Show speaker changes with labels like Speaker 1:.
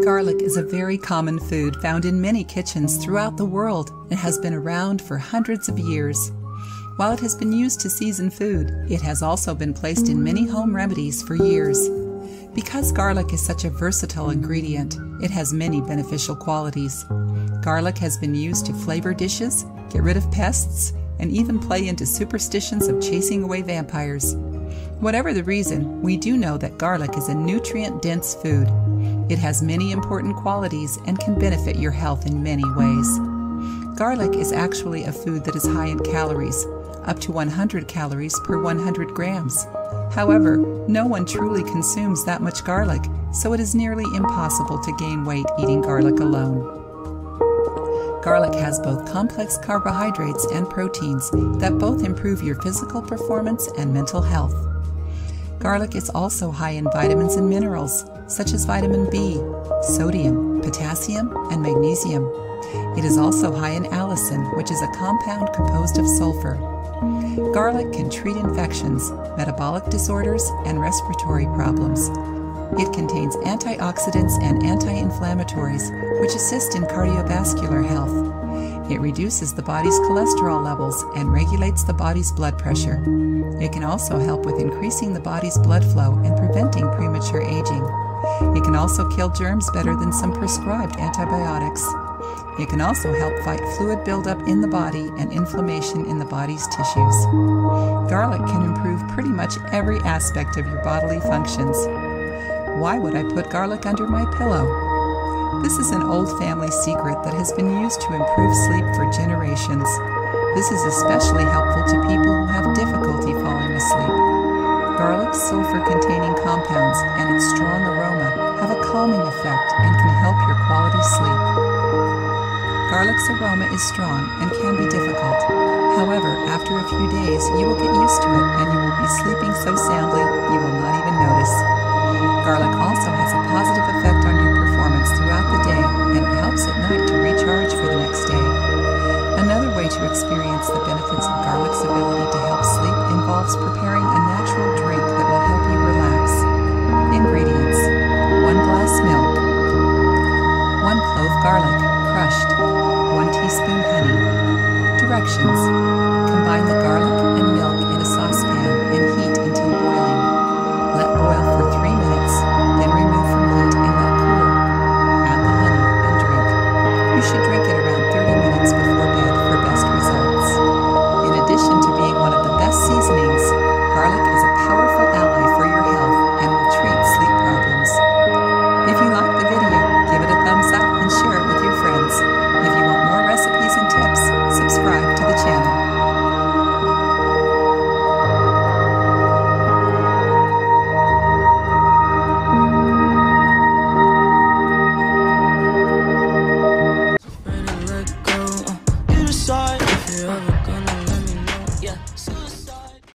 Speaker 1: Garlic is a very common food found in many kitchens throughout the world and has been around for hundreds of years. While it has been used to season food, it has also been placed in many home remedies for years. Because garlic is such a versatile ingredient, it has many beneficial qualities. Garlic has been used to flavor dishes, get rid of pests, and even play into superstitions of chasing away vampires. Whatever the reason, we do know that garlic is a nutrient dense food it has many important qualities and can benefit your health in many ways. Garlic is actually a food that is high in calories, up to 100 calories per 100 grams. However, no one truly consumes that much garlic, so it is nearly impossible to gain weight eating garlic alone. Garlic has both complex carbohydrates and proteins that both improve your physical performance and mental health. Garlic is also high in vitamins and minerals, such as vitamin B, sodium, potassium, and magnesium. It is also high in allicin, which is a compound composed of sulfur. Garlic can treat infections, metabolic disorders, and respiratory problems. It contains antioxidants and anti inflammatories, which assist in cardiovascular health. It reduces the body's cholesterol levels and regulates the body's blood pressure. It can also help with increasing the body's blood flow and preventing premature aging. It can also kill germs better than some prescribed antibiotics. It can also help fight fluid buildup in the body and inflammation in the body's tissues. Garlic can improve pretty much every aspect of your bodily functions. Why would I put garlic under my pillow? This is an old family secret that has been used to improve sleep for generations. This is especially helpful to people who have difficulty falling asleep. Garlic's sulfur containing compounds and its strong aroma have a calming effect and can help your quality sleep. Garlic's aroma is strong and can be difficult. However, after a few days, you will get used to it and you will be sleeping so soundly you will not even notice. Garlic also has a experience the benefits of garlic's ability to help sleep involves preparing a natural drink that will help you relax. Ingredients 1 glass milk, 1 clove garlic, crushed, 1 teaspoon honey. Directions Combine the garlic